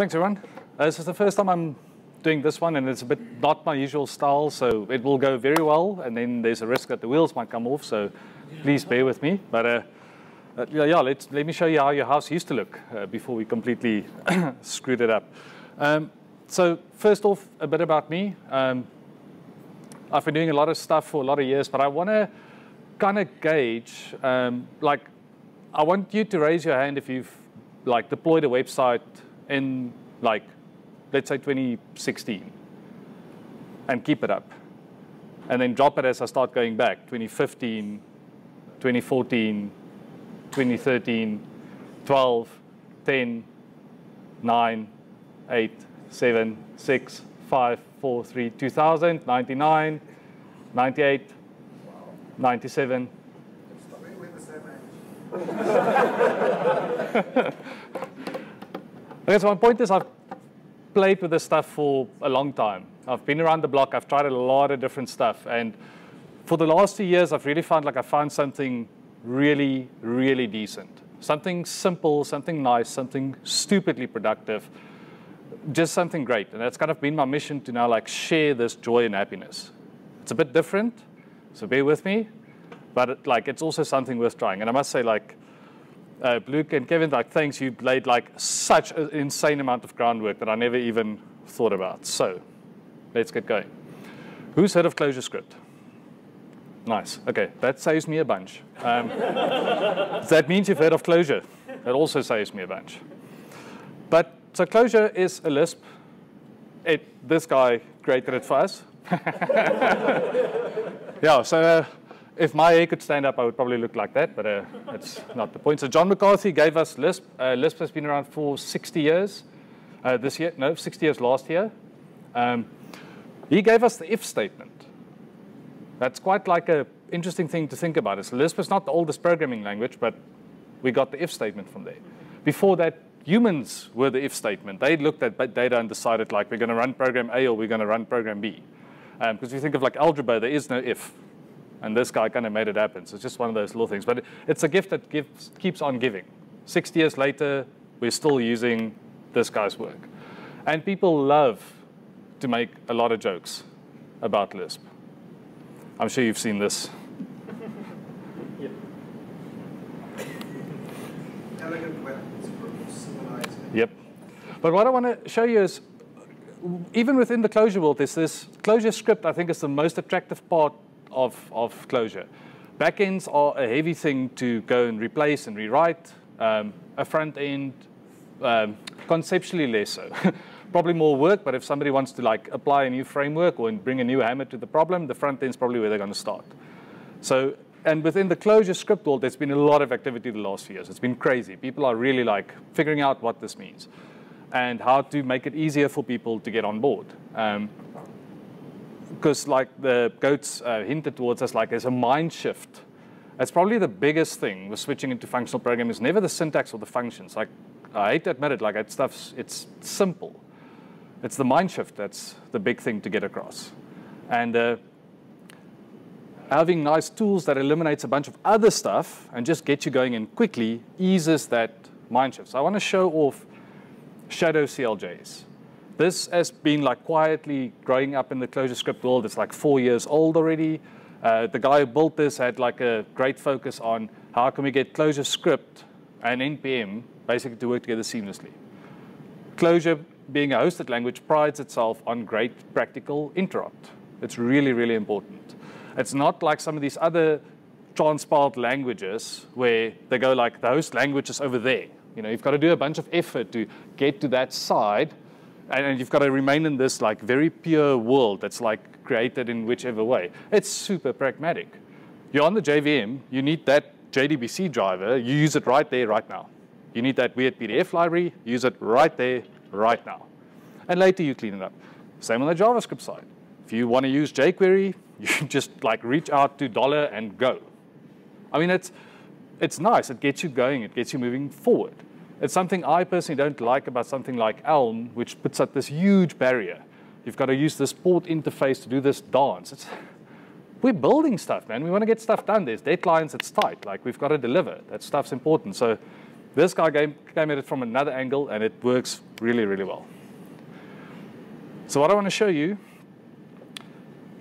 Thanks, everyone. Uh, this is the first time I'm doing this one, and it's a bit not my usual style, so it will go very well, and then there's a risk that the wheels might come off, so please bear with me. But uh, uh, yeah, let's, let me show you how your house used to look uh, before we completely screwed it up. Um, so first off, a bit about me. Um, I've been doing a lot of stuff for a lot of years, but I want to kind of gauge, um, like, I want you to raise your hand if you've like deployed a website in like, let's say 2016 and keep it up. And then drop it as I start going back, 2015, 2014, 2013, 12, 10, 9, 8, 7, 6, 5, 4, 3, 2000, 99, 98, 97. okay, so my point is I've played with this stuff for a long time. I've been around the block. I've tried a lot of different stuff. And for the last two years, I've really found like I found something really, really decent. Something simple, something nice, something stupidly productive, just something great. And that's kind of been my mission to now like share this joy and happiness. It's a bit different, so bear with me, but it, like it's also something worth trying. And I must say like, uh, Luke and Kevin, like thanks, you laid like such an insane amount of groundwork that I never even thought about. So let's get going. Who's heard of ClojureScript? Nice. Okay, that saves me a bunch. Um, that means you've heard of Clojure. That also saves me a bunch. But so Clojure is a Lisp. It, this guy created it for us. yeah, so uh, if my hair could stand up, I would probably look like that, but uh, that's not the point. So John McCarthy gave us Lisp. Uh, Lisp has been around for 60 years. Uh, this year, no, 60 years last year. Um, he gave us the if statement. That's quite like an interesting thing to think about. It's Lisp is not the oldest programming language, but we got the if statement from there. Before that, humans were the if statement. They looked at data and decided like we're going to run program A or we're going to run program B. Because um, if you think of like algebra, there is no if. And this guy kind of made it happen. So it's just one of those little things. But it's a gift that gives, keeps on giving. 60 years later, we're still using this guy's work. And people love to make a lot of jokes about Lisp. I'm sure you've seen this. Yep. But what I want to show you is, even within the Clojure world, there's this ClojureScript, I think, is the most attractive part of, of Clojure. Backends are a heavy thing to go and replace and rewrite. Um, a front end, um, conceptually less so. probably more work, but if somebody wants to like apply a new framework or bring a new hammer to the problem, the front end is probably where they're going to start. So, and within the ClojureScript world, there's been a lot of activity the last few years. It's been crazy. People are really like figuring out what this means and how to make it easier for people to get on board. Because like the goats uh, hinted towards us, like there's a mind shift. That's probably the biggest thing with switching into functional programming is never the syntax or the functions. Like I hate to admit it, like that stuff's it's simple. It's the mind shift that's the big thing to get across. And uh, having nice tools that eliminates a bunch of other stuff and just get you going in quickly eases that mind shift. So I want to show off Shadow CLJS. This has been like quietly growing up in the ClojureScript world. It's like four years old already. Uh, the guy who built this had like a great focus on how can we get ClojureScript and NPM basically to work together seamlessly. Clojure being a hosted language prides itself on great practical interop. It's really, really important. It's not like some of these other transpiled languages where they go like the host language is over there. You know, you've got to do a bunch of effort to get to that side, and, and you've got to remain in this like very pure world that's like created in whichever way. It's super pragmatic. You're on the JVM, you need that JDBC driver, you use it right there, right now. You need that weird PDF library, use it right there, right now. And later you clean it up. Same on the JavaScript side. If you want to use jQuery, you just like reach out to dollar and go. I mean, it's, it's nice. It gets you going. It gets you moving forward. It's something I personally don't like about something like Elm, which puts up this huge barrier. You've got to use this port interface to do this dance. It's, we're building stuff, man. We want to get stuff done. There's deadlines. It's tight. Like, we've got to deliver. That stuff's important. So This guy came, came at it from another angle, and it works really, really well. So what I want to show you,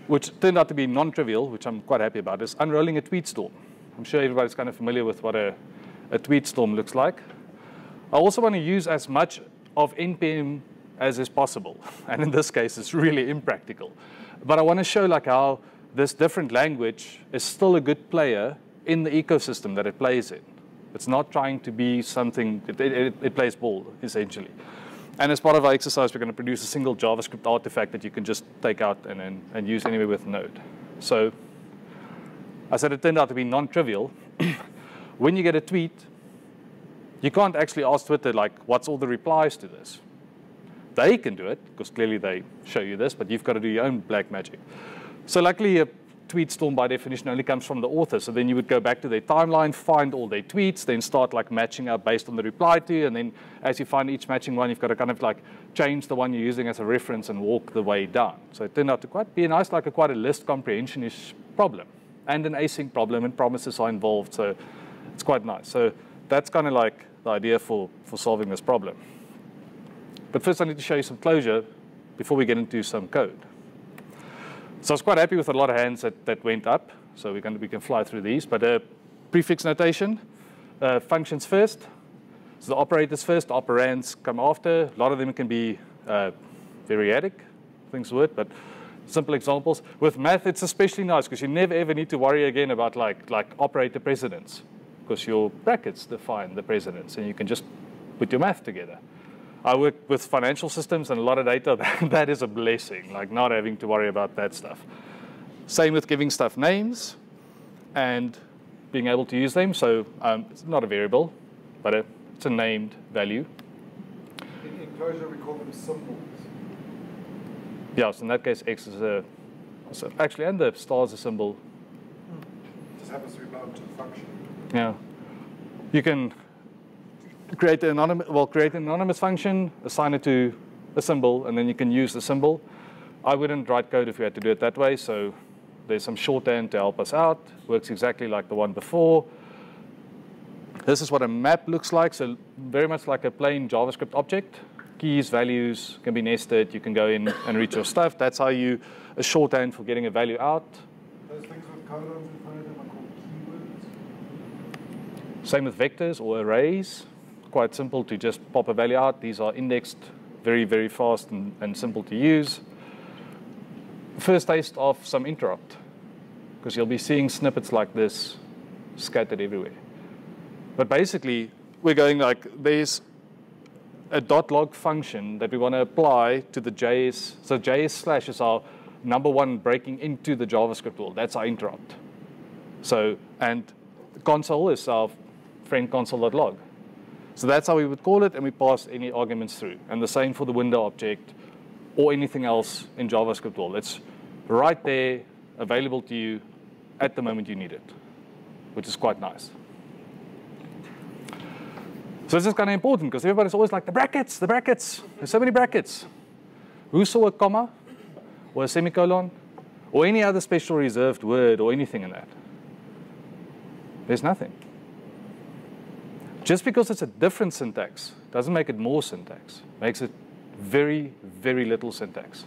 which turned out to be non-trivial, which I'm quite happy about, is unrolling a tweet storm. I'm sure everybody's kind of familiar with what a, a tweet storm looks like. I also want to use as much of NPM as is possible. And in this case, it's really impractical. But I want to show like how this different language is still a good player in the ecosystem that it plays in. It's not trying to be something, it, it, it plays ball, essentially. And as part of our exercise, we're going to produce a single JavaScript artifact that you can just take out and, and, and use anywhere with Node. So I said it turned out to be non-trivial. when you get a tweet, you can't actually ask Twitter, like, what's all the replies to this? They can do it, because clearly they show you this, but you've got to do your own black magic. So luckily, a tweet storm by definition only comes from the author. So then you would go back to their timeline, find all their tweets, then start like matching up based on the reply to, and then as you find each matching one, you've got to kind of like change the one you're using as a reference and walk the way down. So it turned out to quite be a nice, like a quite a list comprehension-ish problem, and an async problem, and promises are involved. So it's quite nice. So that's kind of like the idea for, for solving this problem. But first I need to show you some Clojure before we get into some code. So I was quite happy with a lot of hands that, that went up. So we can, we can fly through these. But uh, prefix notation, uh, functions first. So the operators first, operands come after. A lot of them can be uh, variadic, things would, but simple examples. With math, it's especially nice because you never ever need to worry again about like, like operator precedence because your brackets define the precedence and you can just put your math together. I work with financial systems and a lot of data. that is a blessing, like not having to worry about that stuff. Same with giving stuff names and being able to use them. So um, it's not a variable, but a, it's a named value. In Clojure, we call them symbols. Yeah, so in that case, X is a, so actually, and the star is a symbol. Just happens to be bound to the function. Yeah. You can create an anonymous, well, create an anonymous function, assign it to a symbol, and then you can use the symbol. I wouldn't write code if you had to do it that way, so there's some shorthand to help us out. Works exactly like the one before. This is what a map looks like, so very much like a plain JavaScript object. Keys, values can be nested. You can go in and read your stuff. That's how you, a shorthand for getting a value out. Those things with colons in front of them are called keywords. Same with vectors or arrays quite simple to just pop a value out. These are indexed very, very fast and, and simple to use. First taste of some interop, because you'll be seeing snippets like this scattered everywhere. But basically, we're going like there's a dot .log function that we want to apply to the JS. So JS slash is our number one breaking into the JavaScript world. That's our interop. So, and console is our friend console.log. So that's how we would call it, and we pass any arguments through. And the same for the window object or anything else in JavaScript world. It's right there, available to you at the moment you need it, which is quite nice. So this is kind of important because everybody's always like, the brackets, the brackets. There's so many brackets. Who saw a comma or a semicolon or any other special reserved word or anything in that? There's nothing. Just because it's a different syntax doesn't make it more syntax. makes it very, very little syntax.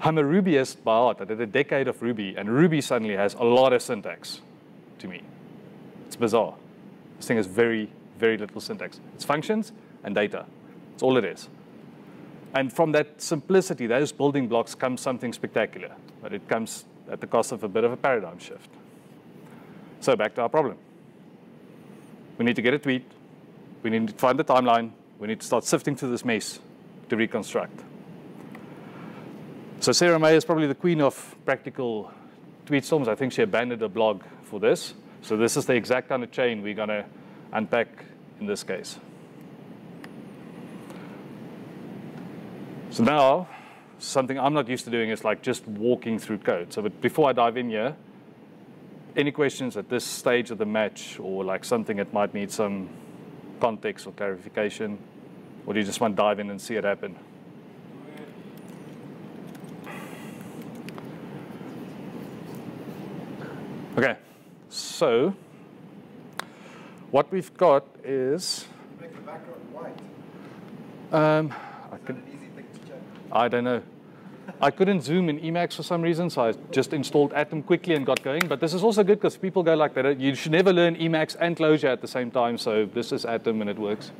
I'm a Rubyist by heart. I did a decade of Ruby, and Ruby suddenly has a lot of syntax to me. It's bizarre. This thing has very, very little syntax. It's functions and data. That's all it is. And from that simplicity, those building blocks comes something spectacular. But it comes at the cost of a bit of a paradigm shift. So back to our problem. We need to get a tweet. We need to find the timeline. We need to start sifting through this mess to reconstruct. So Sarah Mei is probably the queen of practical tweet storms. I think she abandoned a blog for this. So this is the exact kind of chain we're going to unpack in this case. So now, something I'm not used to doing is like just walking through code. So but before I dive in here, any questions at this stage of the match or like something that might need some context or clarification? Or do you just want to dive in and see it happen? Okay, so what we've got is, Make the background white. um, I, Is that could, an easy thing to change? I don't know. I couldn't zoom in Emacs for some reason, so I just installed Atom quickly and got going. But this is also good because people go like that. You should never learn Emacs and Clojure at the same time. So this is Atom and it works.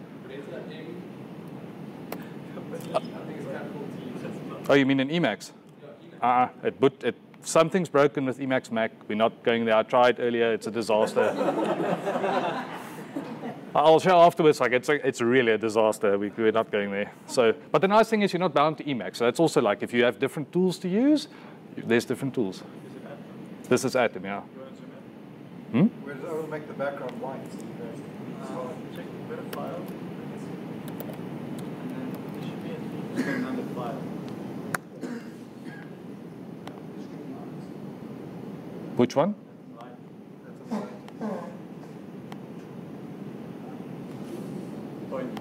Oh, you mean in Emacs? Uh-uh. It, but it, something's broken with Emacs Mac. We're not going there. I tried earlier. It's a disaster. I'll show afterwards. Like it's a, it's really a disaster. We, we're not going there. So, but the nice thing is you're not bound to Emacs. So it's also like if you have different tools to use, there's different tools. This is Atom, yeah. Hmm? Where does, I will make the background white. So you guys can see it. Check the better file. And then it should be in just another file. Which one? Right. That's a white. Point.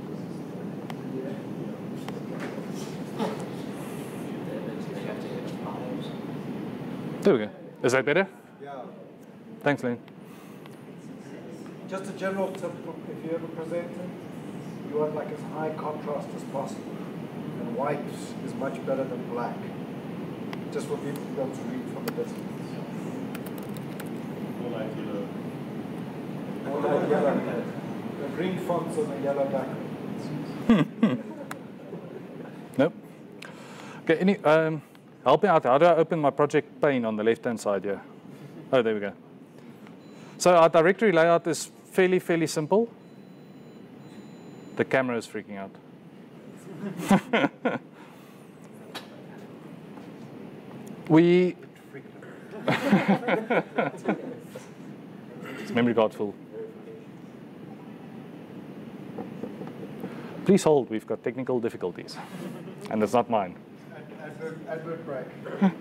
There we go. Is that better? Yeah. Thanks, Lynn. Just a general tip, if you ever present you want like as high contrast as possible. And white is much better than black. Just for people to be able to read from a distance. More like yellow. Or like yellow. The green fonts on the yellow background. Nope. Okay, any, um, help me out. How do I open my project pane on the left-hand side here? Oh, there we go. So our directory layout is fairly, fairly simple. The camera is freaking out. we... it's memory card full. Please hold, we've got technical difficulties. And it's not mine. Ad- Advert, advert.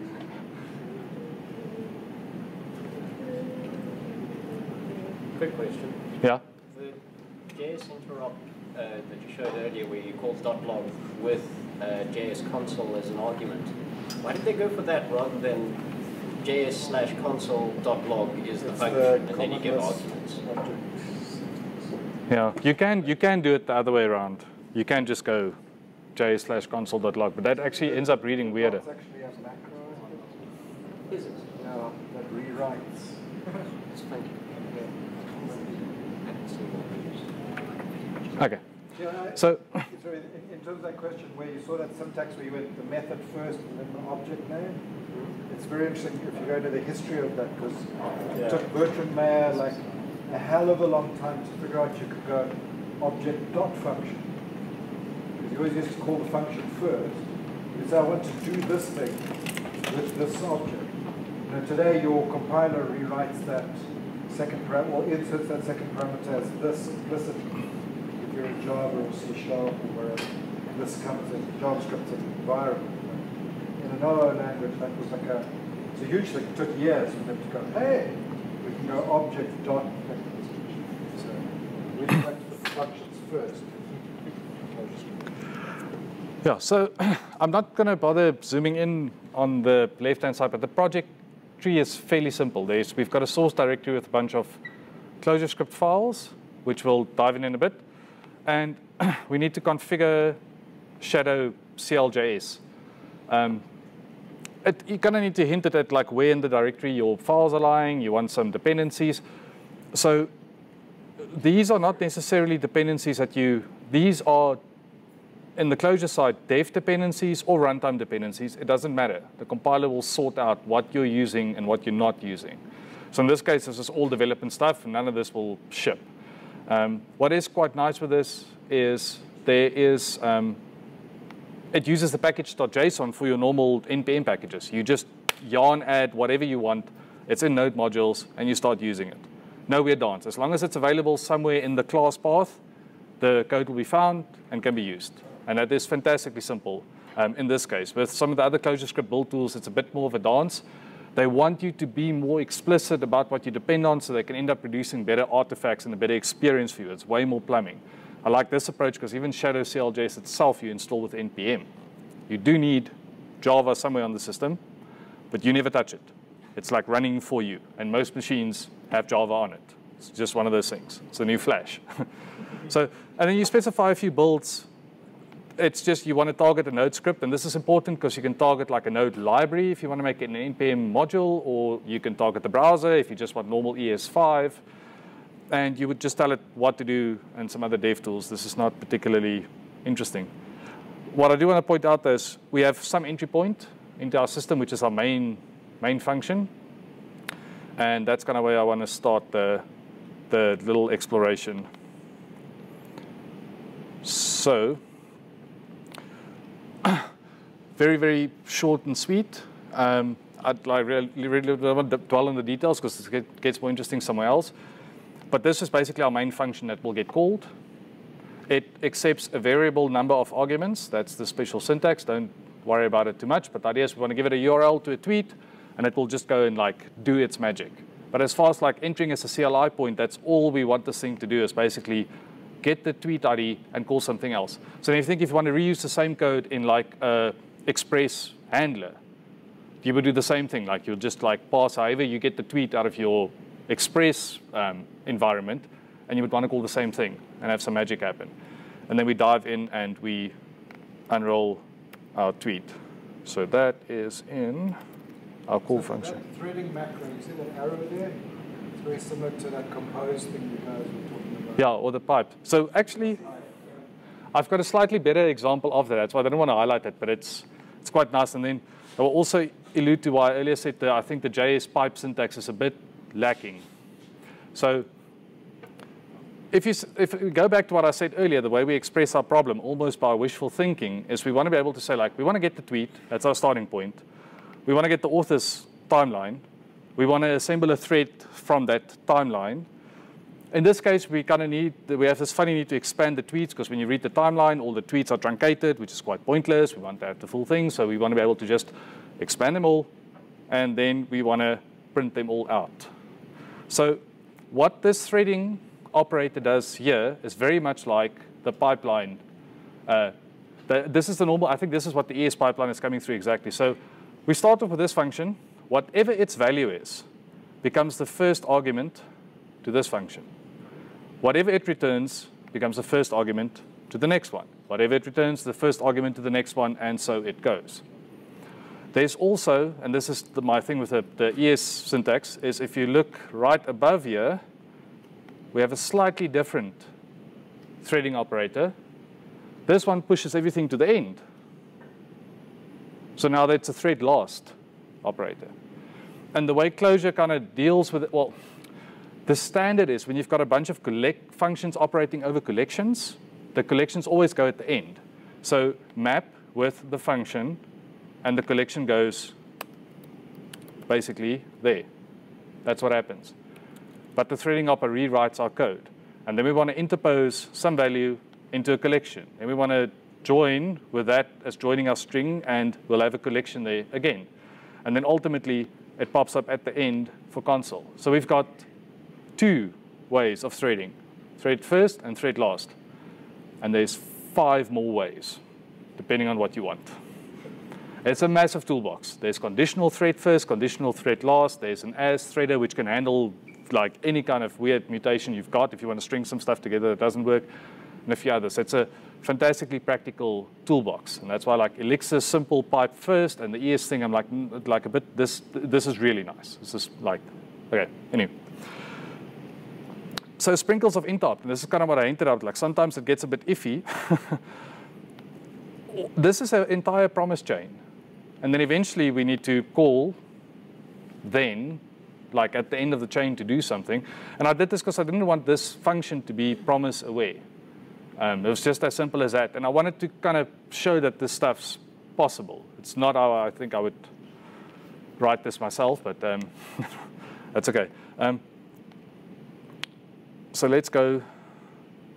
Quick question. Yeah? The JS interop uh, that you showed earlier where you called .log with uh, JS console as an argument, why did they go for that rather than JS slash console dot log is the It's function the and then you give arguments? object. Yeah, you can you can do it the other way around. You can just go j slash console.log, but that actually ends up reading weirder. Oh, it's actually a macro. Is it? Yeah, that rewrites. It's funky. I can see more. Okay, Yeah, so So in, in terms of that question, where you saw that syntax where you went the method first and then the object name, it's very interesting if you go to the history of that because Yeah. it took Bertrand Meyer like a hell of a long time to figure out you could go object dot function. You always used to call the function first. You say, I want to do this thing with this object. Know, today your compiler rewrites that second parameter, or inserts that second parameter as this implicitly if you're in Java or C Sharp or wherever, this comes in JavaScript environment. In another language, that was like a, it's a huge thing. It took years for them to go, hey, we can go object dot. So we like to put the functions first. Yeah, so I'm not going to bother zooming in on the left-hand side, but the project tree is fairly simple. There's, we've got a source directory with a bunch of ClojureScript files, which we'll dive in in a bit. And we need to configure Shadow CLJS. Um, it, you're going to need to hint at it, like where in the directory your files are lying. You want some dependencies. So these are not necessarily dependencies that you, these are in the Clojure side, dev dependencies or runtime dependencies, it doesn't matter. The compiler will sort out what you're using and what you're not using. So in this case, this is all development stuff, and none of this will ship. Um, what is quite nice with this is there is, um, it uses the package.json for your normal NPM packages. You just yarn add whatever you want. It's in node modules, and you start using it. No weird dance. As long as it's available somewhere in the class path, the code will be found and can be used. And that is fantastically simple um, in this case. With some of the other ClojureScript build tools, it's a bit more of a dance. They want you to be more explicit about what you depend on so they can end up producing better artifacts and a better experience for you. It's way more plumbing. I like this approach because even Shadow CLJS itself you install with NPM. You do need Java somewhere on the system, but you never touch it. It's like running for you, and most machines have Java on it. It's just one of those things. It's a new Flash. so, and then you specify a few builds. It's just you want to target a node script, and this is important because you can target like a node library if you want to make it an NPM module, or you can target the browser if you just want normal ES5. And you would just tell it what to do and some other dev tools. This is not particularly interesting. What I do want to point out is we have some entry point into our system, which is our main, main function. And that's kind of where I want to start the, the little exploration. So, very, very short and sweet. Um, I'd like really, really dwell on the details because it gets more interesting somewhere else. But this is basically our main function that will get called. It accepts a variable number of arguments. That's the special syntax. Don't worry about it too much. But the idea is we want to give it a URL to a tweet, and it will just go and like do its magic. But as far as like entering as a CLI point, that's all we want this thing to do is basically get the tweet ID and call something else. So if you think if you want to reuse the same code in like a express handler, you would do the same thing. Like you'll just like pass however you get the tweet out of your express um, environment, and you would want to call the same thing and have some magic happen. And then we dive in and we unroll our tweet. So that is in our call So function. that Threading macro, you see that arrow there? It's very similar to that compose thing you guys were talking. Yeah, or the pipe. So actually, I've got a slightly better example of that. That's why I didn't want to highlight it, but it's it's quite nice. And then I will also allude to why I earlier said that I think the JS pipe syntax is a bit lacking. So if you, if we go back to what I said earlier, the way we express our problem almost by wishful thinking is we want to be able to say like, we want to get the tweet, that's our starting point. We want to get the author's timeline. We want to assemble a thread from that timeline. In this case, we kind of need, we have this funny need to expand the tweets because when you read the timeline, all the tweets are truncated, which is quite pointless. We want to have the full thing, so we want to be able to just expand them all, and then we want to print them all out. So what this threading operator does here is very much like the pipeline. Uh, the, this is the normal, I think this is what the ES pipeline is coming through exactly. So we start off with this function. Whatever its value is becomes the first argument to this function. Whatever it returns becomes the first argument to the next one. Whatever it returns, the first argument to the next one, and so it goes. There's also, and this is the, my thing with the, the ES syntax, is if you look right above here, we have a slightly different threading operator. This one pushes everything to the end. So now that's a thread last operator. And the way Clojure kind of deals with it, well, the standard is when you've got a bunch of collect functions operating over collections, the collections always go at the end. So map with the function, and the collection goes basically there. That's what happens. But the threading operator rewrites our code. And then we want to interpose some value into a collection. And we want to join with that as joining our string, and we'll have a collection there again. And then ultimately, it pops up at the end for console. So we've got two ways of threading, thread first and thread last. And there's five more ways, depending on what you want. It's a massive toolbox. There's conditional thread first, conditional thread last. There's an as threader, which can handle like any kind of weird mutation you've got if you want to string some stuff together that doesn't work, and a few others. It's a fantastically practical toolbox, and that's why like Elixir simple pipe first, and the ES thing I'm like mm, like a bit this this is really nice. This is like okay anyway. So sprinkles of interop, and this is kind of what I hinted at. Like sometimes it gets a bit iffy. this is an entire promise chain, and then eventually we need to call then like at the end of the chain to do something. And I did this because I didn't want this function to be promise away. Um, it was just as simple as that. And I wanted to kind of show that this stuff's possible. It's not how I think I would write this myself, but um, that's okay. Um, so let's go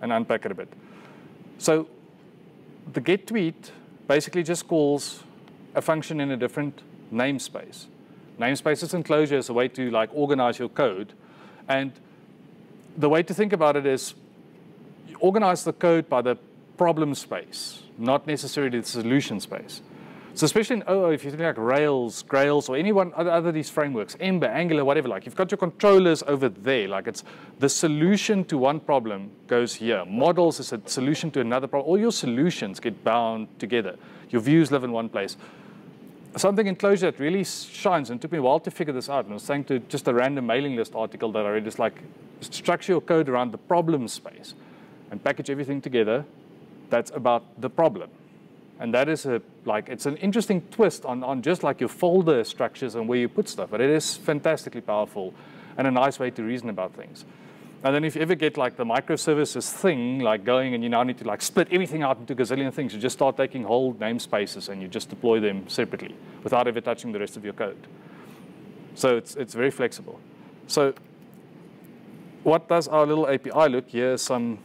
and unpack it a bit. So the get tweet basically just calls a function in a different namespace. Namespaces and Clojure is a way to like organize your code. And the way to think about it is organize the code by the problem space, not necessarily the solution space. So especially in OO, if you think like Rails, Grails, or any one other, other these frameworks, Ember, Angular, whatever, like you've got your controllers over there. Like it's the solution to one problem goes here. Models is a solution to another problem. All your solutions get bound together. Your views live in one place. Something in Clojure that really shines, and took me a while to figure this out, and I was saying to just a random mailing list article that I read, is like structure your code around the problem space and package everything together that's about the problem. And that is a, like, it's an interesting twist on, on just like your folder structures and where you put stuff, but it is fantastically powerful and a nice way to reason about things. And then if you ever get like the microservices thing like going and you now need to like split everything out into gazillion things, you just start taking whole namespaces and you just deploy them separately without ever touching the rest of your code. So it's, it's very flexible. So what does our little API look? Here's some,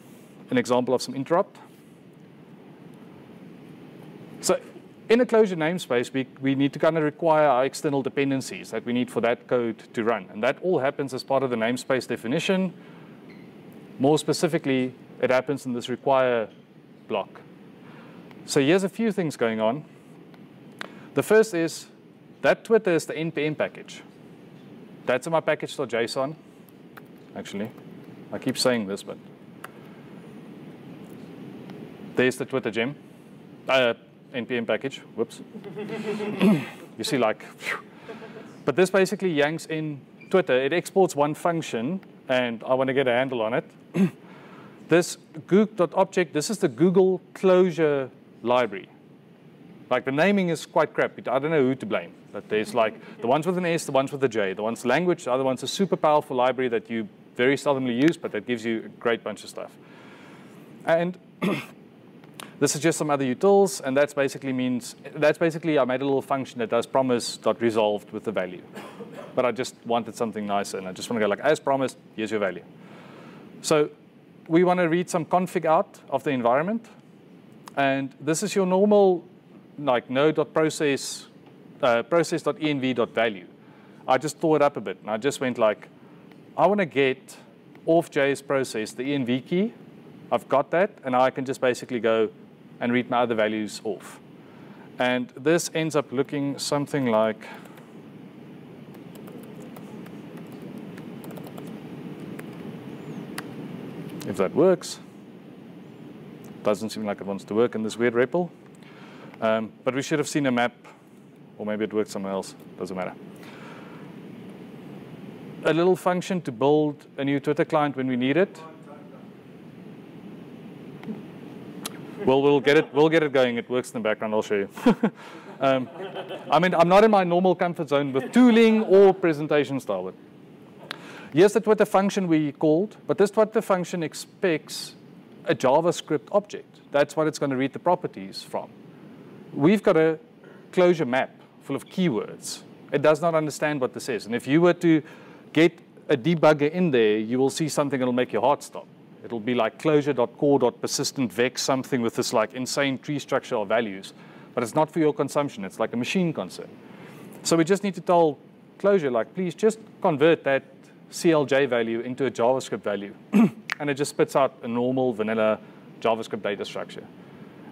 an example of some interop. So in a Clojure namespace, we, we need to kind of require our external dependencies that we need for that code to run. And that all happens as part of the namespace definition. More specifically, it happens in this require block. So here's a few things going on. The first is that Twitter is the NPM package. That's in my package.json, actually. I keep saying this, but there's the Twitter gem. Uh, npm package. Whoops. you see, like, but this basically yanks in Twitter. It exports one function, and I want to get a handle on it. this goog.object, this is the Google closure library. Like the naming is quite crap. I don't know who to blame. But there's like the ones with an S, the ones with a J, the ones language, the other one's a super powerful library that you very seldomly use, but that gives you a great bunch of stuff. And This is just some other utils, and that's basically means, that's basically I made a little function that does promise.resolved with the value. But I just wanted something nicer, and I just want to go like, as promised, here's your value. So we want to read some config out of the environment, and this is your normal like node.process, uh, process.env.value. I just tore it up a bit, and I just went like, I want to get off JS process, the env key. I've got that, and I can just basically go and read my other values off. And this ends up looking something like if that works. Doesn't seem like it wants to work in this weird REPL. Um, but we should have seen a map, or maybe it worked somewhere else, doesn't matter. A little function to build a new Twitter client when we need it. We'll, we'll, get it, we'll get it going. It works in the background. I'll show you. um, I mean, I'm not in my normal comfort zone with tooling or presentation style. But yes, that's what the function we called, but this what the function expects a JavaScript object. That's what it's going to read the properties from. We've got a Clojure map full of keywords. It does not understand what this is. And if you were to get a debugger in there, you will see something that will make your heart stop. It'll be like clojure.core.persistent something with this like insane tree structure of values. But it's not for your consumption. It's like a machine concern. So we just need to tell Clojure, like, please just convert that CLJ value into a JavaScript value. and it just spits out a normal vanilla JavaScript data structure.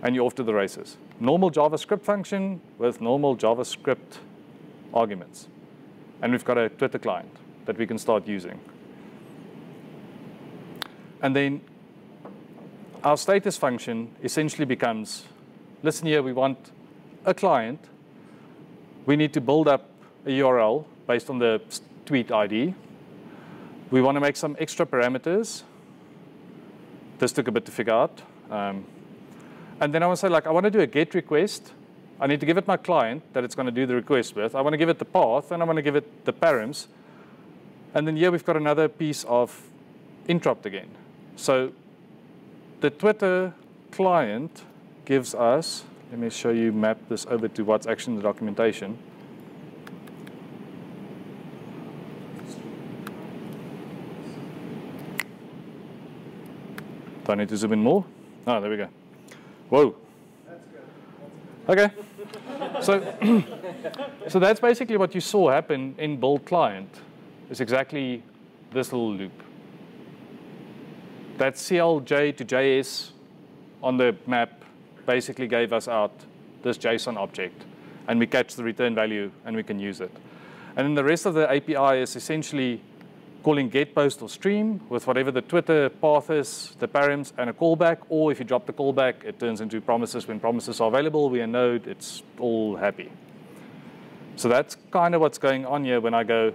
And you're off to the races. Normal JavaScript function with normal JavaScript arguments. And we've got a Twitter client that we can start using. And then our status function essentially becomes, listen here, we want a client. We need to build up a URL based on the tweet ID. We want to make some extra parameters. This took a bit to figure out. Um, and then I want to say, like, I want to do a GET request. I need to give it my client that it's going to do the request with. I want to give it the path, and I want to give it the params. And then here we've got another piece of interop again. So the Twitter client gives us, let me show you, map this over to what's actually in the documentation. Do I need to zoom in more? Oh, there we go. Whoa. Okay. so, so that's basically what you saw happen in build client. Is exactly this little loop that CLJ to JS on the map basically gave us out this JSON object. and we catch the return value and we can use it. And then the rest of the API is essentially calling get, post, or stream with whatever the Twitter path is, the params, and a callback. Or if you drop the callback, it turns into promises. When promises are available, we are node, it's all happy. So that's kind of what's going on here when I go,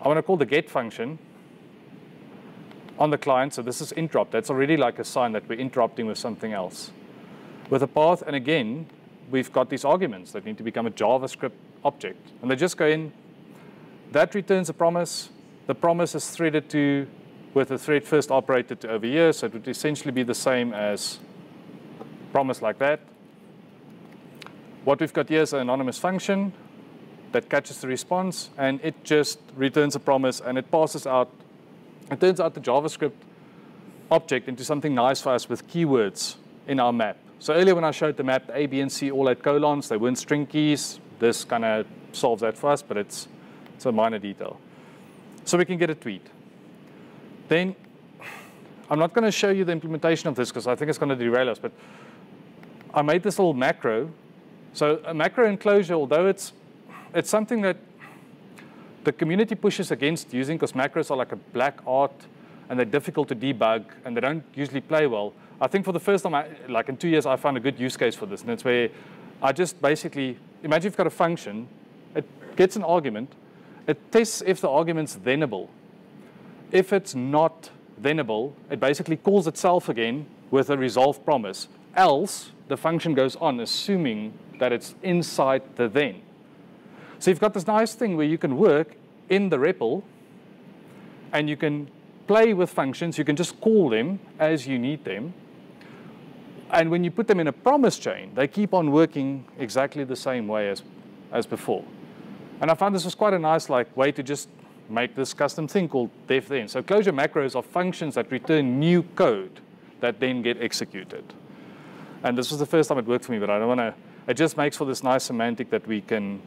I want to call the get function on the client. So this is interop. That's already like a sign that we're interrupting with something else. With a path, and again, we've got these arguments that need to become a JavaScript object. And they just go in, that returns a promise, the promise is threaded to with the thread first operated to over here, so it would essentially be the same as promise like that. What we've got here is an anonymous function that catches the response, and it just returns a promise, and it passes out, it turns out the JavaScript object into something nice for us with keywords in our map. So earlier when I showed the map, A, B, and C all had colons, they weren't string keys. This kind of solves that for us, but it's, it's a minor detail. So we can get a tweet. Then I'm not going to show you the implementation of this because I think it's going to derail us, but I made this little macro. So a macro in Clojure, although it's, it's something that the community pushes against using because macros are like a black art and they're difficult to debug and they don't usually play well. I think for the first time, I, like in two years, I found a good use case for this. And it's where I just basically, imagine you've got a function, it gets an argument, it tests if the argument's thenable. If it's not thenable, it basically calls itself again with a resolve promise. Else, the function goes on, assuming that it's inside the then. So you've got this nice thing where you can work in the REPL, and you can play with functions. You can just call them as you need them. And when you put them in a promise chain, they keep on working exactly the same way as, as before. And I found this was quite a nice like way to just make this custom thing called def then. So Clojure macros are functions that return new code that then get executed. And this was the first time it worked for me, but I don't want to, it just makes for this nice semantic that we can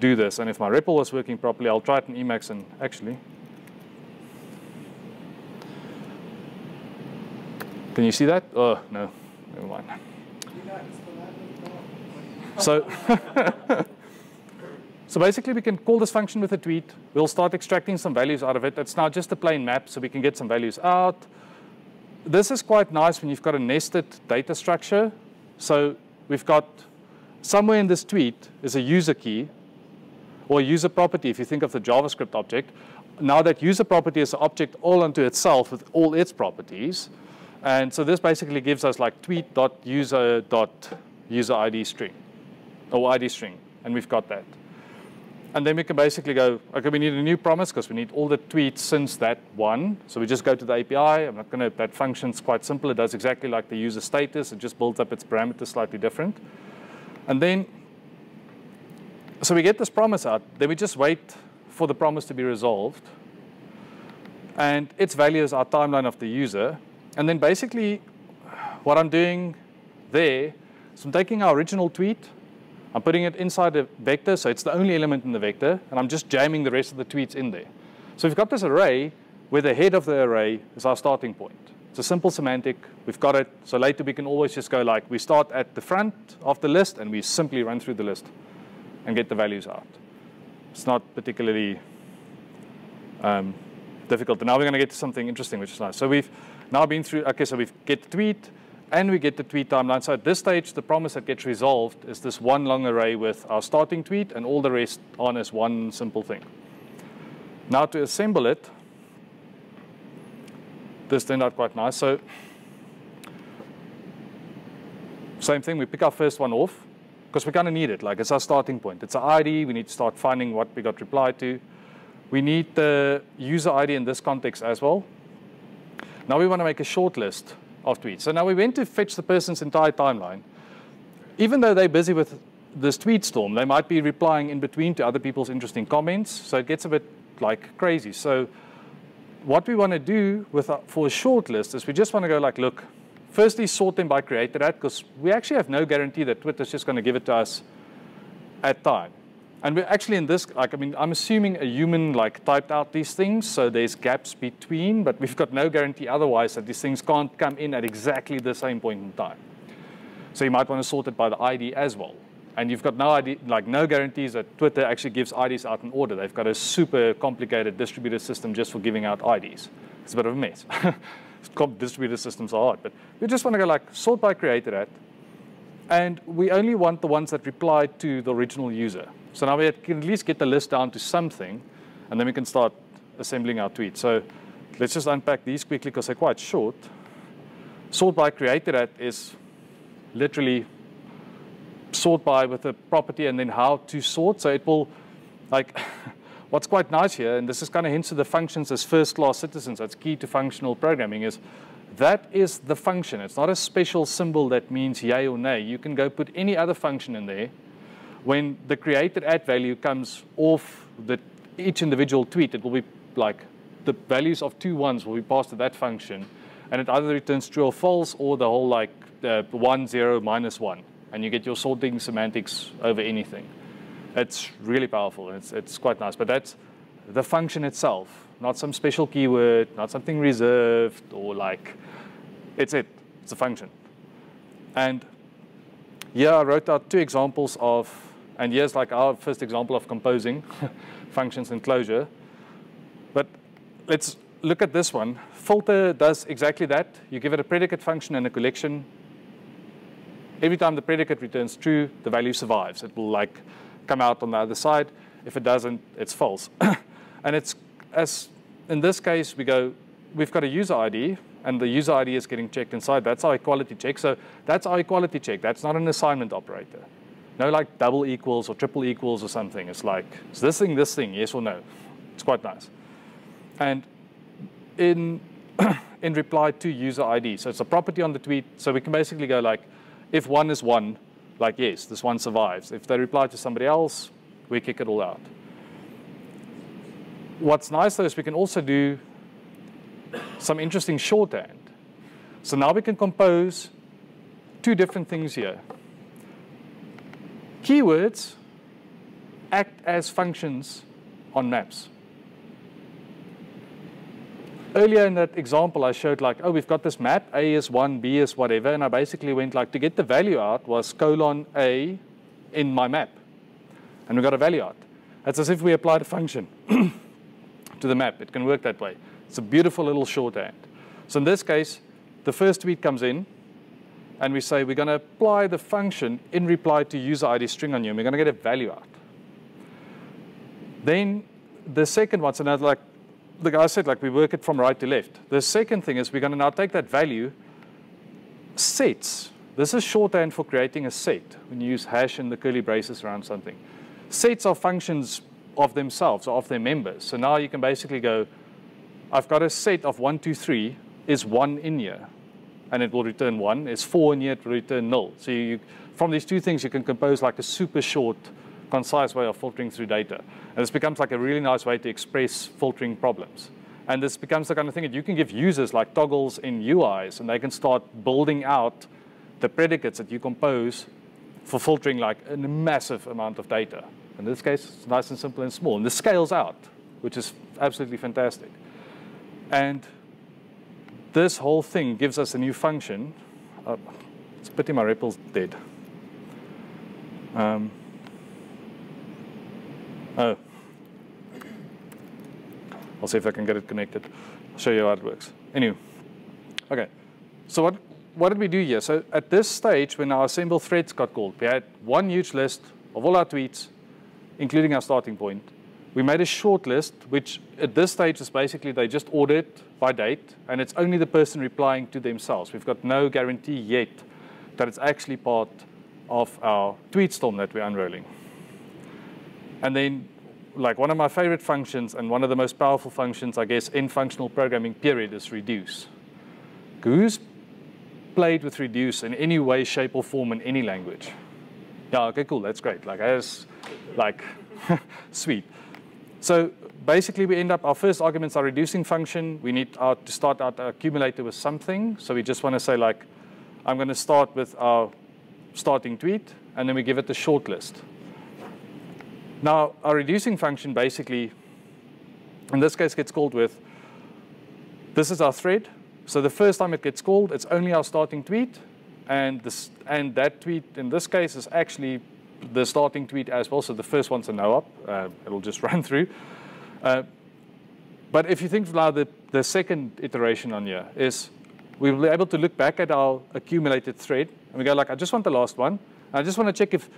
do this. And if my REPL was working properly, I'll try it in Emacs and actually. Can you see that? Oh, no, never mind. So So basically, we can call this function with a tweet. We'll start extracting some values out of it. It's now just a plain map, so we can get some values out. This is quite nice when you've got a nested data structure. So we've got somewhere in this tweet is a user key or user property, if you think of the JavaScript object. Now that user property is an object all unto itself with all its properties. And so this basically gives us like tweet.user.user ID string or ID string, and we've got that. And then we can basically go, okay, we need a new promise because we need all the tweets since that one. So we just go to the API. I'm not going to, that function's quite simple. It does exactly like the user status. It just builds up its parameters slightly different. And then, so we get this promise out. Then we just wait for the promise to be resolved. And its value is our timeline of the user. And then basically, what I'm doing there is I'm taking our original tweet, I'm putting it inside a vector, so it's the only element in the vector, and I'm just jamming the rest of the tweets in there. So we've got this array where the head of the array is our starting point. It's a simple semantic. We've got it. So later we can always just go like, we start at the front of the list, and we simply run through the list and get the values out. It's not particularly um, difficult. And now we're going to get to something interesting, which is nice. So we've now been through, okay, so we get the tweet, and we get the tweet timeline. So at this stage, the promise that gets resolved is this one long array with our starting tweet and all the rest on as one simple thing. Now to assemble it, this turned out quite nice. So same thing, we pick our first one off because we kind of need it. Like it's our starting point. It's our ID. We need to start finding what we got replied to. We need the user ID in this context as well. Now we want to make a short list of tweets. So now we went to fetch the person's entire timeline. Even though they're busy with this tweet storm, they might be replying in between to other people's interesting comments. So it gets a bit like crazy. So what we want to do with a, for a short list is we just want to go like, look, firstly sort them by created at because we actually have no guarantee that Twitter's just going to give it to us at time. And we're actually in this, like, I mean, I'm assuming a human like typed out these things, so there's gaps between, but we've got no guarantee otherwise that these things can't come in at exactly the same point in time. So you might want to sort it by the ID as well. And you've got no ID, like no guarantees that Twitter actually gives IDs out in order. They've got a super complicated distributed system just for giving out IDs. It's a bit of a mess. distributed systems are hard, but we just want to go like sort by created at, and we only want the ones that reply to the original user. So now we can at least get the list down to something, and then we can start assembling our tweets. So let's just unpack these quickly because they're quite short. Sort by created at is literally sort by with a property and then how to sort. So it will, like, what's quite nice here, and this is kind of hints to the functions as first-class citizens, that's key to functional programming, is that is the function. It's not a special symbol that means yay or nay. You can go put any other function in there. When the created at value comes off the, each individual tweet, it will be like the values of two ones will be passed to that function, and it either returns true or false, or the whole like uh, one, zero, minus one, and you get your sorting semantics over anything. It's really powerful. It's, it's quite nice. But that's the function itself, not some special keyword, not something reserved or like, it's it. It's a function. And yeah, I wrote out two examples of, and here's like our first example of composing functions in Clojure. But let's look at this one. Filter does exactly that. You give it a predicate function and a collection. Every time the predicate returns true, the value survives. It will like come out on the other side. If it doesn't, it's false. and it's as in this case, we go, we've got a user ID, and the user ID is getting checked inside. That's our equality check. So that's our equality check. That's not an assignment operator. No like double equals or triple equals or something. It's like, is this thing this thing, yes or no? It's quite nice. And in, in reply to user ID, so it's a property on the tweet, so we can basically go like, if one is one, like, yes, this one survives. If they reply to somebody else, we kick it all out. What's nice though is we can also do some interesting shorthand. So now we can compose two different things here. Keywords act as functions on maps. Earlier in that example, I showed like, oh, we've got this map, A is 1, B is whatever, and I basically went like, to get the value out was colon A in my map. And we got a value out. That's as if we applied a function to the map. It can work that way. It's a beautiful little shorthand. So in this case, the first tweet comes in, and we say we're going to apply the function in reply to user ID string on you, and we're going to get a value out. Then the second one, so now like the guy said, like we work it from right to left. The second thing is we're going to now take that value, sets. This is shorthand for creating a set when you use hash and the curly braces around something. Sets are functions of themselves or of their members. So now you can basically go, I've got a set of one, two, three, is one in here, and it will return one. Is four in here, it will return null. So you, from these two things, you can compose like a super short concise way of filtering through data. And this becomes like a really nice way to express filtering problems. And this becomes the kind of thing that you can give users like toggles in UIs, and they can start building out the predicates that you compose for filtering like a massive amount of data. In this case, it's nice and simple and small. And this scales out, which is absolutely fantastic. And this whole thing gives us a new function. Uh, it's pity my REPL's dead. Um, Oh. I'll see if I can get it connected. I'll show you how it works. Anyway, okay. So what, what did we do here? So at this stage, when our assemble threads got called, we had one huge list of all our tweets, including our starting point. We made a short list, which at this stage is basically they just order it by date, and it's only the person replying to themselves. We've got no guarantee yet that it's actually part of our tweet storm that we're unrolling. And then like one of my favorite functions and one of the most powerful functions, I guess, in functional programming period is reduce. Who's played with reduce in any way, shape, or form in any language? Yeah, okay, cool, that's great. Like, that's like, sweet. So basically we end up, our first arguments are reducing function. We need our, to start out our accumulator with something. So we just want to say like, I'm going to start with our starting tweet, and then we give it the short list. Now, our reducing function basically, in this case, gets called with, this is our thread. So the first time it gets called, it's only our starting tweet. And, this, and that tweet, in this case, is actually the starting tweet as well. So the first one's a no-op. Uh, it'll just run through. Uh, but if you think the, the second iteration on here is we will be able to look back at our accumulated thread and we go like, I just want the last one. I just want to check if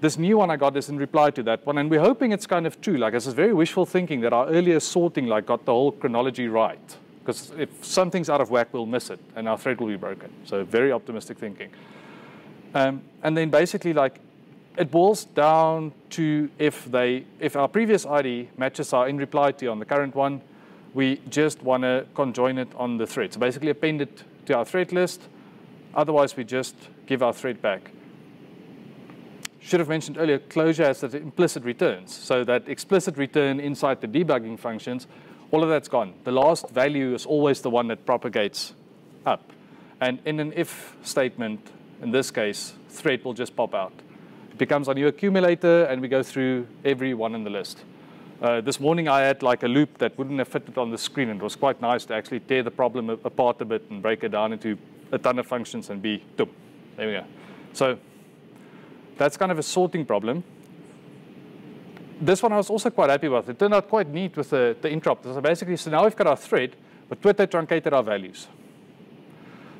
this new one I got is in reply to that one. And we're hoping it's kind of true. Like this is very wishful thinking that our earlier sorting like got the whole chronology right. Because if something's out of whack, we'll miss it and our thread will be broken. So very optimistic thinking. Um, and then basically like it boils down to if they if our previous ID matches our in reply to on the current one, we just want to conjoin it on the thread. So basically append it to our thread list. Otherwise, we just give our thread back. Should have mentioned earlier, Clojure has the implicit returns. So that explicit return inside the debugging functions, all of that's gone. The last value is always the one that propagates up. And in an if statement, in this case, thread will just pop out. It becomes our new accumulator, and we go through every one in the list. Uh, this morning I had like a loop that wouldn't have fitted on the screen, and it was quite nice to actually tear the problem apart a bit and break it down into a ton of functions and be, there we go. So that's kind of a sorting problem. This one I was also quite happy with. It turned out quite neat with the, the interop. So basically, so now we've got our thread, but Twitter truncated our values.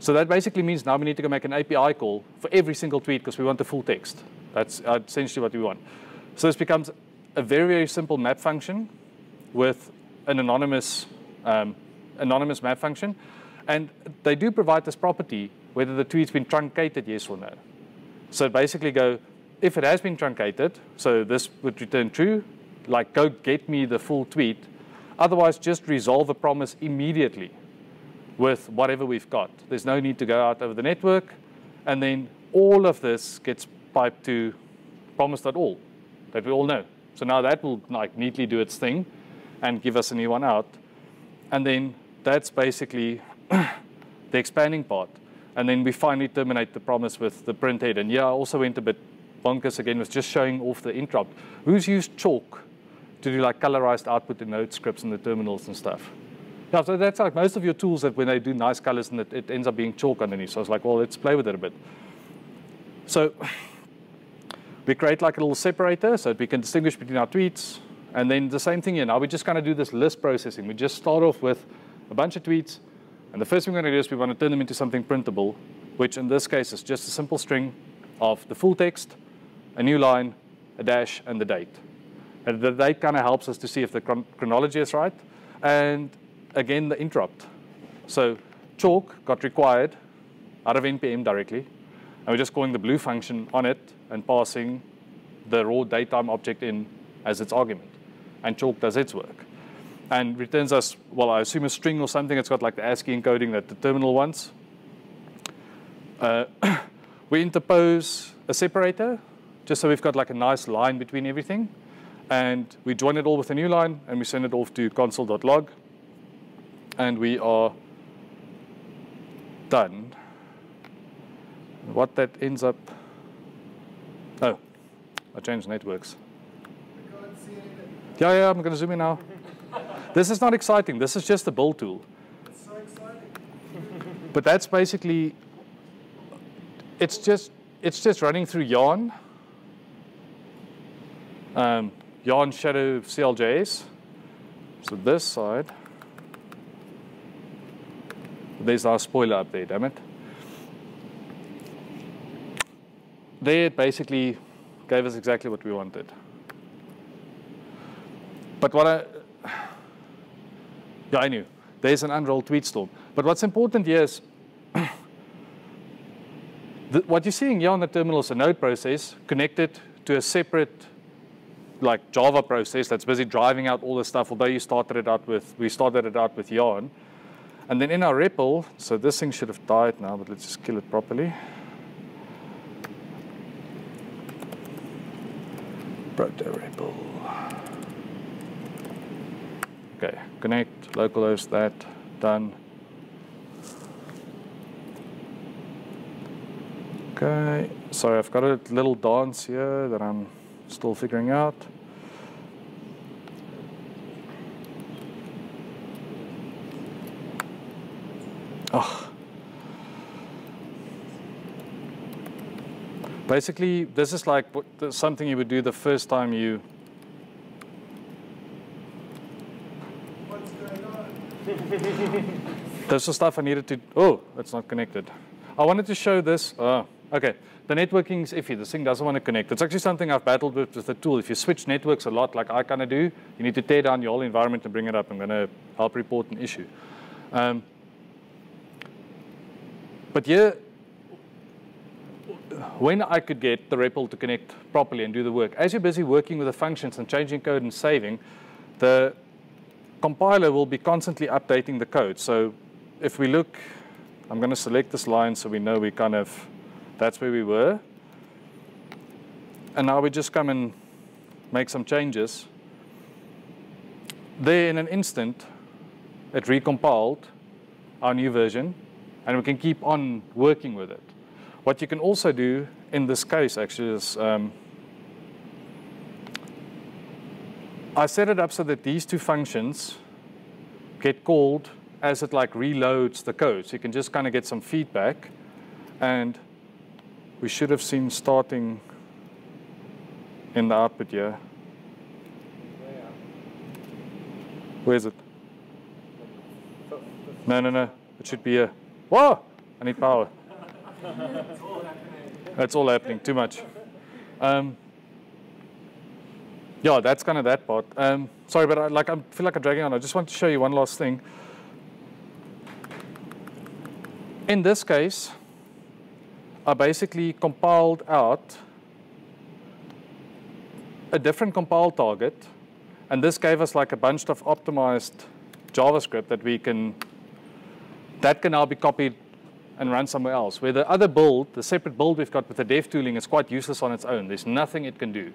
So that basically means now we need to go make an API call for every single tweet because we want the full text. That's essentially what we want. So this becomes a very, very simple map function with an anonymous, um, anonymous map function. And they do provide this property whether the tweet's been truncated, yes or no. So basically go, if it has been truncated, so this would return true, like go get me the full tweet. Otherwise, just resolve a promise immediately with whatever we've got. There's no need to go out over the network. And then all of this gets piped to promise.all that we all know. So now that will like neatly do its thing and give us a new one out. And then that's basically the expanding part. And then we finally terminate the promise with the print head. And yeah, I also went a bit bonkers again was just showing off the interop. Who's used chalk to do like colorized output in node scripts and the terminals and stuff? Yeah, so that's like most of your tools that when they do nice colors and it, it ends up being chalk underneath. So I was like, well, let's play with it a bit. So we create like a little separator so that we can distinguish between our tweets. And then the same thing here. Now we're just going to do this list processing. We just start off with a bunch of tweets. And the first thing we're going to do is we want to turn them into something printable, which in this case is just a simple string of the full text, a new line, a dash, and the date. And the date kind of helps us to see if the chron chronology is right. And again, the interop. So chalk got required out of NPM directly. And we're just calling the blue function on it and passing the raw datetime object in as its argument. And chalk does its work. And returns us, well, I assume a string or something. It's got like the ASCII encoding that the terminal wants. Uh, we interpose a separator, just so we've got like a nice line between everything. And we join it all with a new line, and we send it off to console.log. And we are done what that ends up, oh, I changed networks. Yeah, yeah, I'm going to zoom in now. this is not exciting. This is just a build tool. It's so exciting. but that's basically, it's just, it's just running through Yarn, um, Yarn Shadow CLJS. So this side, there's our spoiler up there, damn it. there basically gave us exactly what we wanted. But what I, yeah, I knew. There's an unrolled tweet storm. But what's important here is the, what you're seeing here on the terminal is a node process connected to a separate like Java process that's busy driving out all the stuff, although you started it out with, we started it out with Yarn. And then in our REPL, so this thing should have died now, but let's just kill it properly. proto Okay, connect, localhost that, done. Okay, sorry, I've got a little dance here that I'm still figuring out. Oh. Basically, this is like something you would do the first time you. What's going on? This is stuff I needed to. Oh, it's not connected. I wanted to show this. Oh, okay. The networking is iffy. This thing doesn't want to connect. It's actually something I've battled with with the tool. If you switch networks a lot, like I kind of do, you need to tear down your whole environment and bring it up. I'm going to help report an issue. Um, but here, when I could get the REPL to connect properly and do the work, as you're busy working with the functions and changing code and saving, the compiler will be constantly updating the code. So if we look, I'm going to select this line so we know we kind of, that's where we were. And now we just come and make some changes. There in an instant, it recompiled our new version, and we can keep on working with it. What you can also do in this case actually is um, I set it up so that these two functions get called as it like reloads the code. So you can just kind of get some feedback. And we should have seen starting in the output here. Where is it? No, no, no. It should be here. Whoa! I need power. That's all happening. Too much. Um, yeah, that's kind of that part. Um, sorry, but I, like I feel like I'm dragging on. I just want to show you one last thing. In this case, I basically compiled out a different compile target, and this gave us like a bunch of optimized JavaScript that we can, that can now be copied and run somewhere else. Where the other build, the separate build we've got with the dev tooling is quite useless on its own. There's nothing it can do.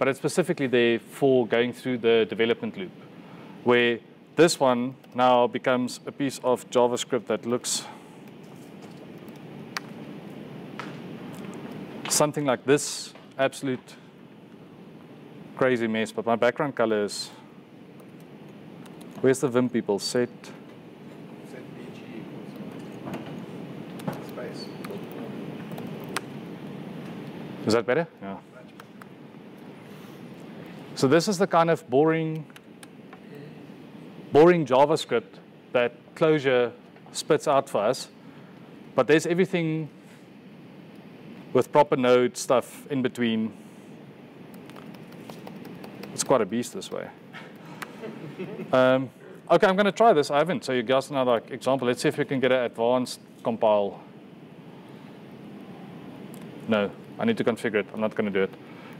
But it's specifically there for going through the development loop, where this one now becomes a piece of JavaScript that looks something like this absolute crazy mess. But my background color is, where's the Vim people? Set. Set BG space. Is that better? Yeah. So this is the kind of boring, boring JavaScript that Clojure spits out for us. But there's everything with proper node stuff in between. It's quite a beast this way. um, okay, I'm going to try this. I haven't. So you guys another example. Let's see if we can get an advanced compile. No, I need to configure it. I'm not going to do it.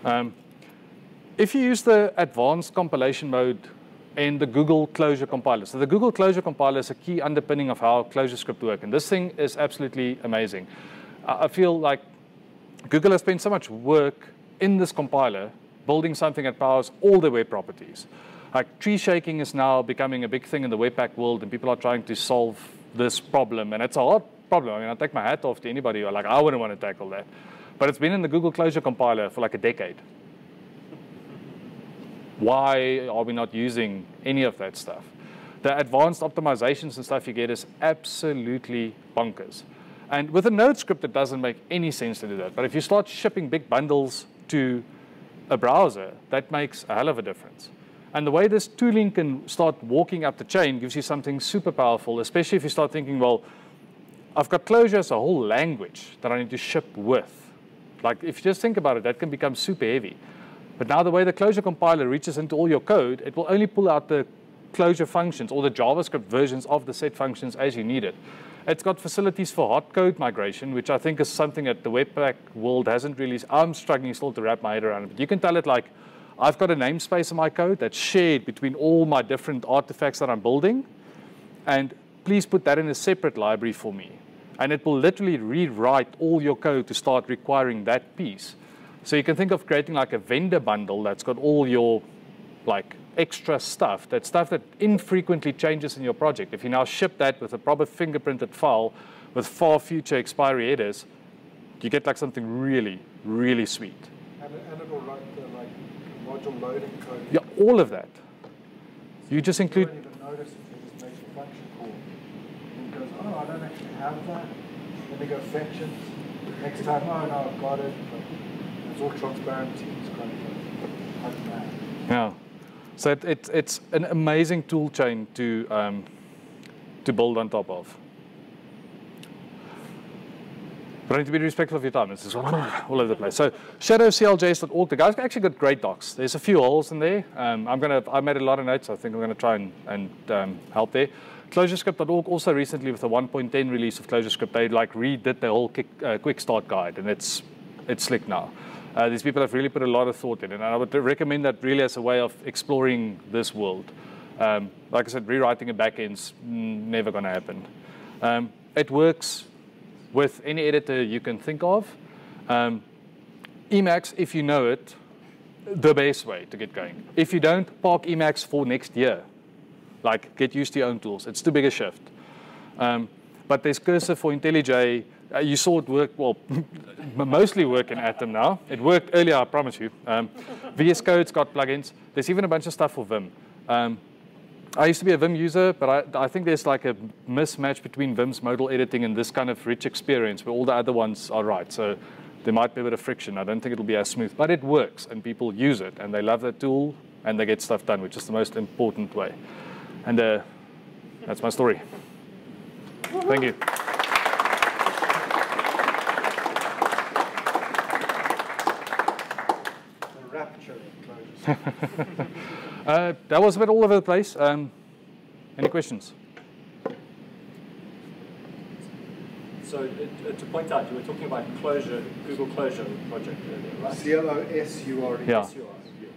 Um, if you use the advanced compilation mode in the Google Closure compiler, so the Google Closure compiler is a key underpinning of how ClojureScript work, and this thing is absolutely amazing. I feel like Google has spent so much work in this compiler building something that powers all the web properties. Like tree shaking is now becoming a big thing in the Webpack world, and people are trying to solve this problem, and it's a hard problem. I mean, I take my hat off to anybody who like, I wouldn't want to tackle that. But it's been in the Google Closure compiler for like a decade. Why are we not using any of that stuff? The advanced optimizations and stuff you get is absolutely bonkers. And with a node script, it doesn't make any sense to do that. But if you start shipping big bundles to a browser, that makes a hell of a difference. And the way this tooling can start walking up the chain gives you something super powerful, especially if you start thinking, well, I've got Clojure as a whole language that I need to ship with. Like, if you just think about it, that can become super heavy. But now the way the Clojure compiler reaches into all your code, it will only pull out the Clojure functions or the JavaScript versions of the set functions as you need it. It's got facilities for hot code migration, which I think is something that the Webpack world hasn't really, I'm struggling still to wrap my head around. But you can tell it like, I've got a namespace in my code that's shared between all my different artifacts that I'm building. And please put that in a separate library for me. And it will literally rewrite all your code to start requiring that piece. So you can think of creating like a vendor bundle that's got all your like extra stuff, that stuff that infrequently changes in your project. If you now ship that with a proper fingerprinted file with far future expiry headers, you get like something really, really sweet. And, and it'll write the uh, like module loading code. Yeah, all of that. You just You include don't even notice it, you just make a function call. And it goes, oh, I don't actually have that. Then they go fetch it. Next time, oh no, I've got it. But It's all transparent. It's kind of like, like mad. Yeah. So it, it, it's an amazing tool chain to, um, to build on top of. But I need to be respectful of your time. It's just all over the place. So shadowcljs.org, the guys actually got great docs. There's a few holes in there. Um, I'm gonna, I made a lot of notes. I think I'm going to try and, and um, help there. ClojureScript.org also recently with the 1.10 release of ClojureScript, they like redid the whole kick, uh, quick start guide, and it's it's slick now. Uh, these people have really put a lot of thought in, and I would recommend that really as a way of exploring this world. Um, like I said, rewriting a backend's never going to happen. Um, it works with any editor you can think of. Um, Emacs, if you know it, the best way to get going. If you don't, park Emacs for next year. Like, get used to your own tools. It's too big a shift. Um, but there's Cursive for IntelliJ. Uh, you saw it work, well, mostly work in Atom now. It worked earlier, I promise you. Um, VS Code's got plugins. There's even a bunch of stuff for Vim. Um, I used to be a Vim user, but I, I, think there's like a mismatch between Vim's modal editing and this kind of rich experience where all the other ones are right. So there might be a bit of friction. I don't think it'll be as smooth, but it works and people use it and they love that tool and they get stuff done, which is the most important way. And uh, that's my story. Thank you. uh, that was a bit all over the place. Um, any questions? So uh, to point out, you were talking about closure, Google closure project earlier, right? C-L-O-S-U-R-E. Yeah.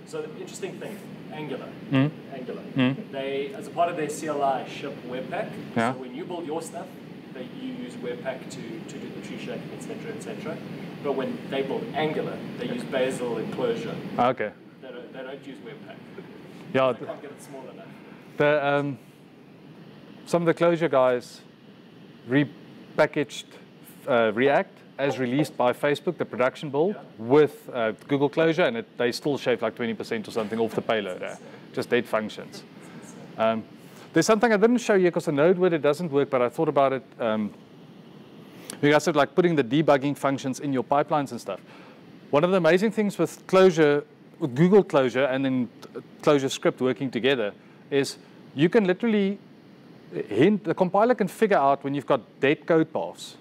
So the interesting thing, Angular, mm. Angular, mm. they, as a part of their CLI, ship Webpack. Yeah. So when you build your stuff, they, you use Webpack to, to do the tree shaking, etc., etc. But when they build Angular, they use Bazel and Closure. Okay. They don't, use Webpack. Yeah. They can't get it small enough. The, um, some of the closure guys repackaged uh, React as released by Facebook, the production build, yeah. with uh, Google Closure, and it, they still shave like 20% or something off the payload there, just dead functions. Um, there's something I didn't show you because the node word it doesn't work, but I thought about it. Um, you guys said like putting the debugging functions in your pipelines and stuff. One of the amazing things with Clojure, with Google Closure and then ClojureScript working together is you can literally hint, the compiler can figure out when you've got dead code paths.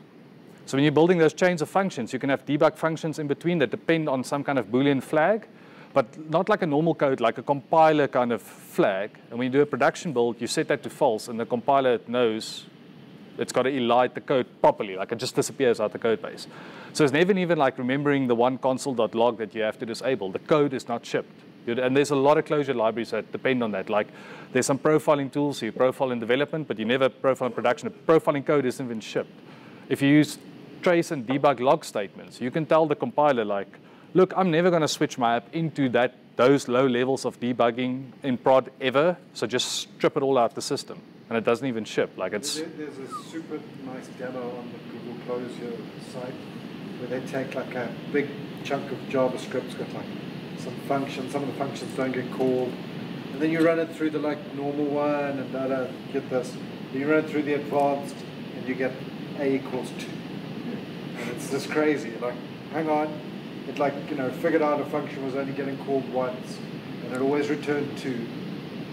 So when you're building those chains of functions, you can have debug functions in between that depend on some kind of Boolean flag, but not like a normal code, like a compiler kind of flag. And when you do a production build, you set that to false, and the compiler knows it's got to elide the code properly, like it just disappears out the code base. So it's never even like remembering the one console.log that you have to disable. The code is not shipped. And there's a lot of closure libraries that depend on that. Like there's some profiling tools, so you profile in development, but you never profile in production. The profiling code isn't even shipped. If you use trace and debug log statements, you can tell the compiler like, look, I'm never going to switch my app into that those low levels of debugging in prod ever, so just strip it all out the system. And it doesn't even ship. Like it's. There's a super nice demo on the Google Closure site where they take like a big chunk of JavaScript, it's got like some functions, some of the functions don't get called, and then you run it through the like normal one and da, get this. Then you run it through the advanced and you get A equals two. And it's just crazy. Like, hang on, it like, you know, figured out a function was only getting called once, and it always returned two.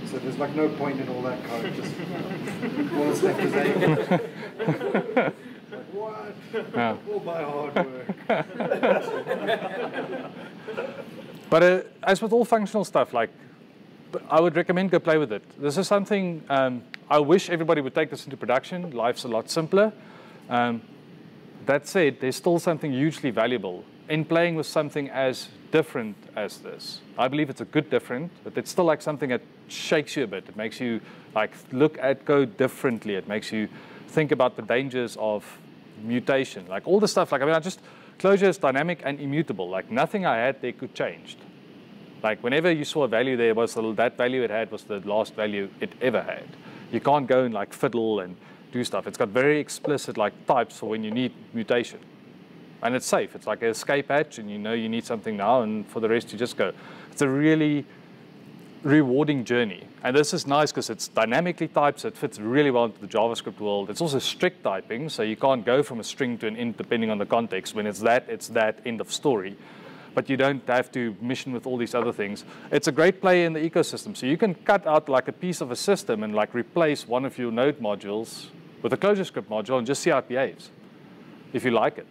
So there's like no point in all that code. Just all that's left is A. like, what? Yeah. All my hard work. but uh, as with all functional stuff, like I would recommend go play with it. This is something um, I wish everybody would take this into production. Life's a lot simpler. Um, that said, there's still something hugely valuable in playing with something as different as this. I believe it's a good different, but it's still like something that shakes you a bit. It makes you like look at code differently. It makes you think about the dangers of mutation, like all the stuff. Like I mean, I just Clojure is dynamic and immutable. Like nothing I had there could change. Like whenever you saw a value there was the, that value it had was the last value it ever had. You can't go and like fiddle and do stuff. It's got very explicit like types for when you need mutation. And it's safe. It's like an escape hatch and you know you need something now and for the rest you just go. It's a really rewarding journey. And this is nice because it's dynamically typed, so it fits really well into the JavaScript world. It's also strict typing, so you can't go from a string to an int depending on the context. When it's that, it's that, end of story. but you don't have to mission with all these other things. It's a great play in the ecosystem. So you can cut out like a piece of a system and like replace one of your node modules with a ClojureScript module and just see how it behaves, if you like it.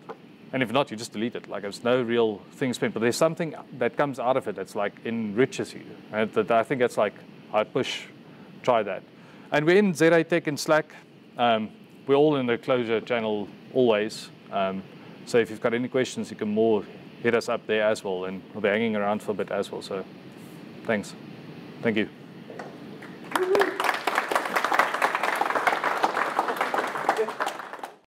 And if not, you just delete it. Like there's no real thing spent, but there's something that comes out of it that's like enriches you. And that I think that's like, I push, try that. And we're in ZA Tech and Slack. Um, we're all in the Clojure channel always. Um, so if you've got any questions, you can more hit us up there as well. And we'll be hanging around for a bit as well. So thanks. Thank you.